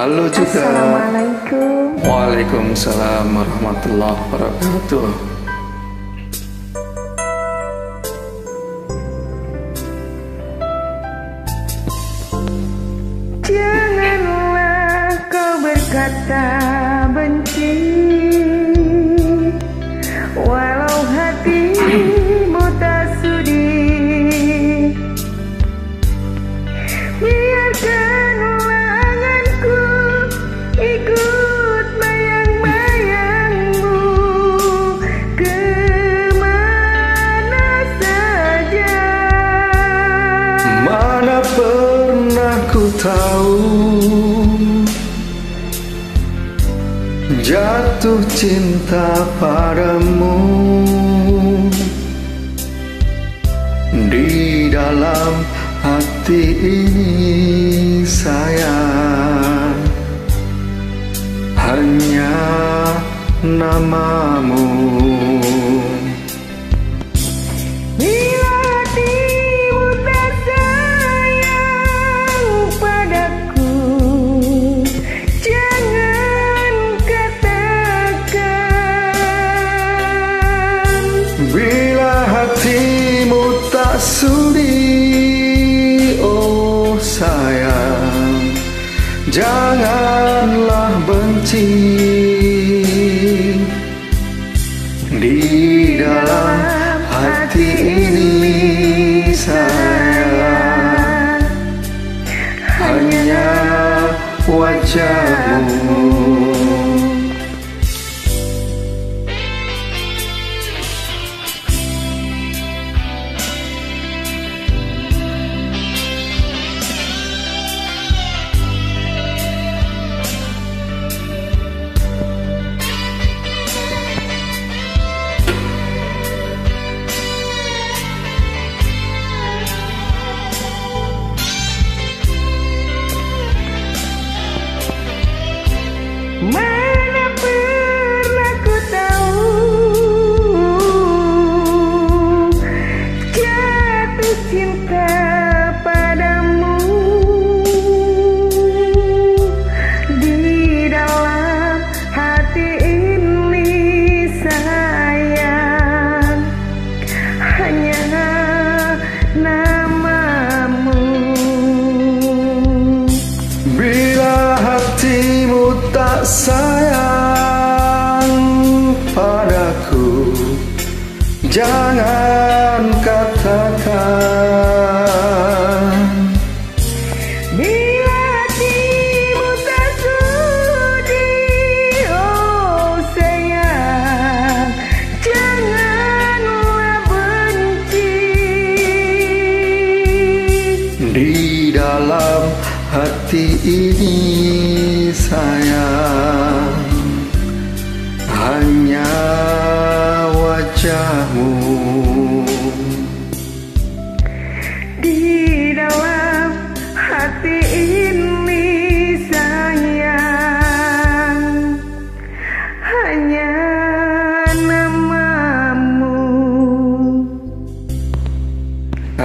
Halo juga. Assalamualaikum. Waalaikumsalam warahmatullahi wabarakatuh. Janganlah kau berkata pernah ku tahu. Jatuh cinta padamu. Di dalam hati ini sayang. Hanya namamu Janganlah benci Di dalam hati ini sayang Hanya wajahmu sayang padaku. Jangan katakan Bila hatimu tak sudi Oh sayang Janganlah benci Di dalam hati ini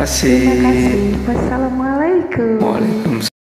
Kasih. Terima kasih. Wassalamualaikum. Waalaikumsalam